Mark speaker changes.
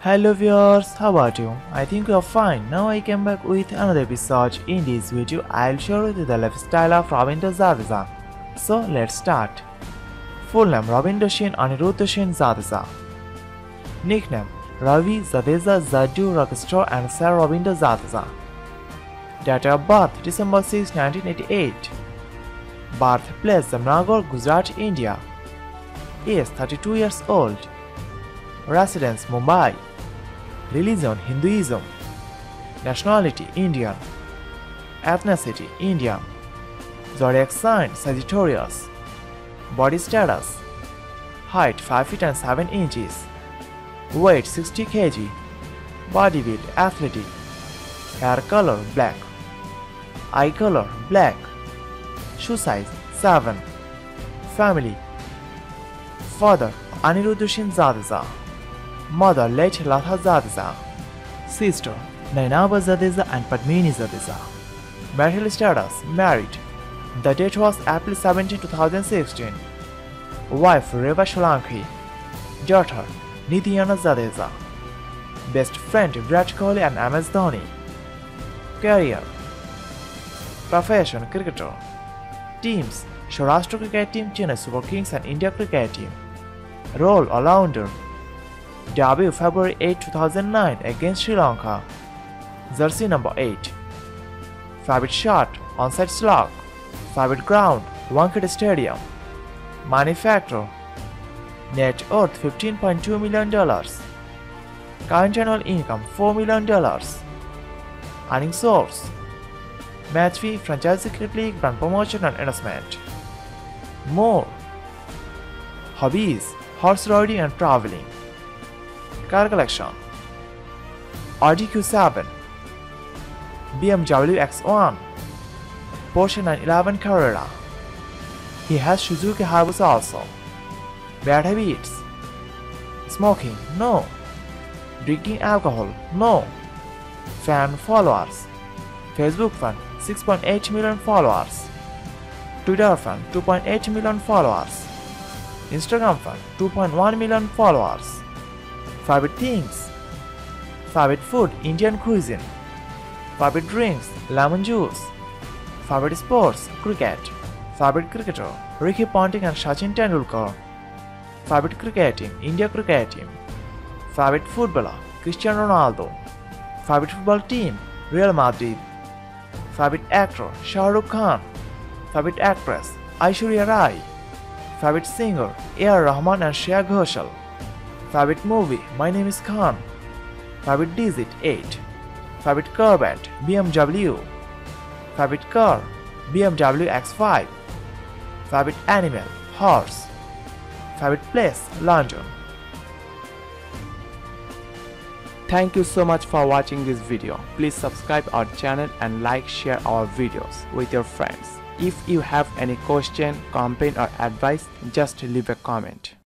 Speaker 1: Hello viewers, how about you? I think you are fine. Now I came back with another episode. In this video, I'll show you the lifestyle of Ravindra Jadeja. So let's start. Full name Ravindra Singh Aniruddha Singh Jadeja. Nickname Ravi Jadeja Jaddu Rockstar and Sir Ravindra Jadeja. Date of birth December 6, 1988. Birthplace Jamnagar, Gujarat, India. Age 32 years old. Residence Mumbai. Religion Hinduism. Nationality Indian. Ethnicity Indian. Zodiac sign Sagittarius. Body status Height 5 feet and 7 inches. Weight 60 kg. Body weight athletic. Hair color black. Eye color black. Shoe size 7. Family Father Aniruddha Singh Jadeja. Mother late Latha Jadeja. Sister Nainaba Jadeja and Padmini Jadeja. Marital status married. The date was April 17, 2016. Wife Reva Solanki. Daughter Nidhyana Jadeja. Best friend Virat Kohli and MS Dhoni. Career Profession Cricketer Teams Saurashtra Cricket Team, Chennai Super Kings and India Cricket Team. Role All-Rounder Debut February 8, 2009 against Sri Lanka. Jersey number 8. Favorite shot Onside slog. Favorite ground Wankhede Stadium. Manufacturer Net worth $15.2 million. Current annual income $4 million. Earning source Match fee, franchise league, brand promotion and endorsement. More Hobbies Horse riding and traveling. Car collection. Audi Q7 BMW X1 Porsche 911 Carrera He has Suzuki Hayabusa also. Bad habits. Smoking No. Drinking alcohol No. Fan followers. Facebook fan 6.8 million followers. Twitter fan 2.8 million followers. Instagram fan 2.1 million followers Favorite things Favorite food Indian cuisine Favorite drinks lemon juice Favorite sports cricket Favorite cricketer Ricky Ponting and Sachin Tendulkar Favorite cricket team India cricket team Favorite footballer Cristiano Ronaldo Favorite football team Real Madrid Favorite actor Shah Rukh Khan Favorite actress Aishwarya Rai Favorite singer A.R. Rahman and Shreya Ghoshal Favorite movie? My Name is Khan. Favorite digit? 8 Favorite car brand BMW Favorite car? BMW X5 Favorite animal? Horse. Favorite place? London.
Speaker 2: Thank you so much for watching this video. Please subscribe our channel and like share our videos with your friends. If you have any question, complaint or advice, just leave a comment.